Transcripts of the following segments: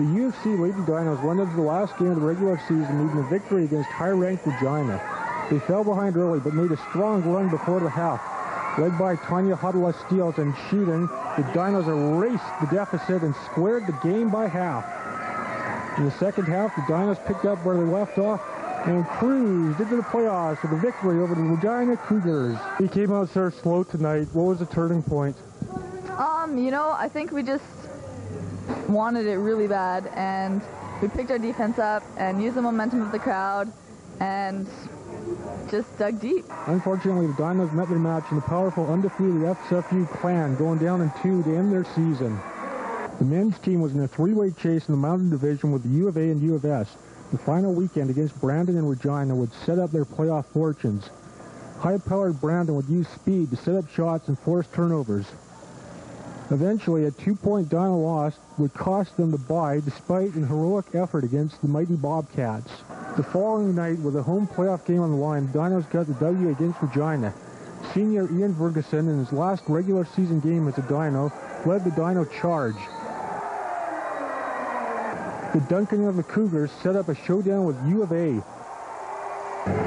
The U of C Lady Dinos went into the last game of the regular season needing a victory against high-ranked Regina. They fell behind early but made a strong run before the half. Led by Tanya Huddle Steels and shooting, the Dinos erased the deficit and squared the game by half. In the second half, the Dinos picked up where they left off and cruised into the playoffs with a victory over the Regina Cougars. He came out there slow tonight. What was the turning point? Um, you know, I think we just wanted it really bad, and we picked our defense up and used the momentum of the crowd and just dug deep. Unfortunately, the Dinos met their match in the powerful undefeated FSFU clan, going down in two to end their season. The men's team was in a three-way chase in the Mountain Division with the U of A and U of S. The final weekend against Brandon and Regina would set up their playoff fortunes. High-powered Brandon would use speed to set up shots and force turnovers. Eventually, a two-point Dino loss would cost them the bye despite an heroic effort against the mighty Bobcats. The following night, with a home playoff game on the line, the Dinos got the W against Regina. Senior Ian Ferguson, in his last regular season game as a Dino, led the Dino charge. The Duncan of the Cougars set up a showdown with U of A.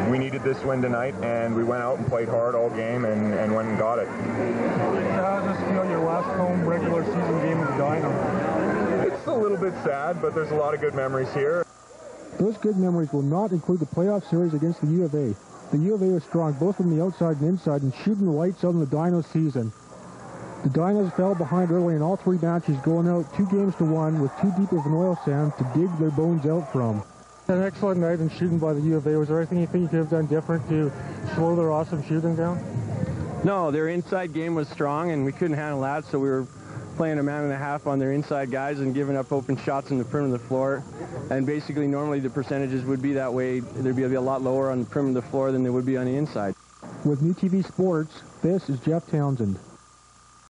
We needed this win tonight, and we went out and played hard all game and, and went and got it. How does this feel your last home regular season game with the Dino? It's a little bit sad, but there's a lot of good memories here. Those good memories will not include the playoff series against the U of A. The U of A was strong both from the outside and inside and shooting the lights out in the Dino season. The Dinos fell behind early in all three matches, going out two games to one with too deep of an oil sand to dig their bones out from. An excellent night in shooting by the U of A. Was there anything you think you could have done different to slow their awesome shooting down? No, their inside game was strong, and we couldn't handle that, so we were playing a man and a half on their inside guys and giving up open shots in the perimeter of the floor. And basically, normally the percentages would be that way. There'd be a lot lower on the perimeter of the floor than they would be on the inside. With New TV Sports, this is Jeff Townsend.